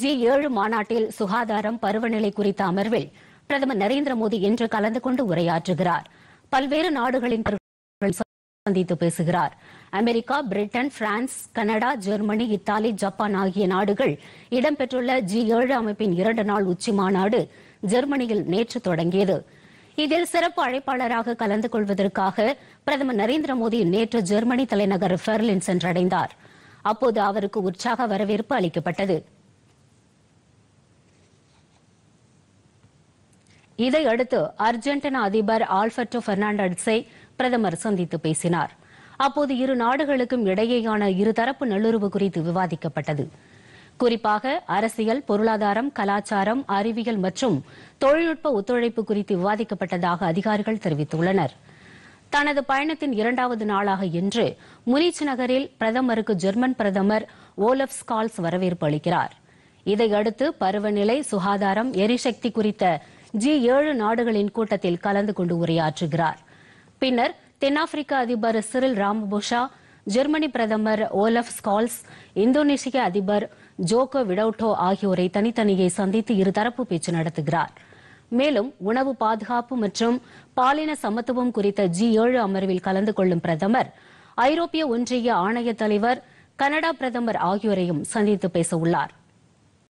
G ஏழு மாநாட்டில் சுகாதாரம் பருவநிலை குறித்த அமர்வில் பிரதமர் நரேந்திர மோடி இன்று கலந்து கொண்டு உரையாற்றுகிறார். பல்வேறு நாடுகளின் சந்தித்து பேசுகிறார். America Britain France Canada Germany Italy Japan ஆகிய நாடுகள் இடம்பெற்றுள்ள ஜி ஏழு அமைப்பின் இரண்டு நாள் உச்சி மாநாடு ஜெர்மனியில் நேற்று தொடங்கியது. இதில் சிறப்பு அழைப்பாளராக கலந்து கொள்வதற்காக பிரதமர் நரேந்திர மோடி நேற்று ஜெர்மனி தலைநகர் பெர்லின் சென்றடைந்தார். அப்போது அவருக்கு உற்சாக வரவேற்பு அளிக்கப்பட்டது. இதையடுத்து அர்ஜென்டினா அதிபர் ஆல்பர்டோ பெர்னாண்டஸை பிரதமர் சந்தித்து பேசினார். அப்போது இரு நாடுகளுக்கும் இடையேயான இருதரப்பு நல்லுறவு குறித்து விவாதிக்கப்பட்டது. குறிப்பாக அரசியல் பொருளாதாரம் கலாச்சாரம் அறிவியல் மற்றும் தொழில்நுட்ப ஒத்துழைப்பு குறித்து விவாதிக்கப்பட்டதாக அதிகாரிகள் தெரிவித்துள்ளனர். தனது பயணத்தின் இரண்டாவது நாளாக இன்று முனிச் நகரில் பிரதமருக்கு ஜெர்மன் பிரதமர் ஓலப் ஸ்கால்ஸ் வரவேற்பு அளிக்கிறார். இதையடுத்து பருவநிலை சுகாதாரம் எரிசக்தி குறித்த ஜி ஏழு நாடுகளின் கூட்டத்தில் கலந்து கொண்டு உரையாற்றுகிறார். பின்னர் தென்னாப்பிரிக்க அதிபர் சிறில் ராமபோஷா ஜெர்மனி பிரதமர் ஓலஃப் ஸ்கால்ஸ் இந்தோனேஷிய அதிபர் ஜோகோ விடவுட்டோ ஆகியோரை தனித்தனியே சந்தித்து இருதரப்பு பேச்சு நடத்துகிறார். மேலும் உணவு பாதுகாப்பு மற்றும் பாலின சமத்துவம் குறித்த ஜி ஏழு அமர்வில் கலந்து கொள்ளும் பிரதமர் ஐரோப்பிய ஒன்றிய ஆணைய தலைவர் கனடா பிரதமர் ஆகியோரையும் சந்தித்து பேச உள்ளார்.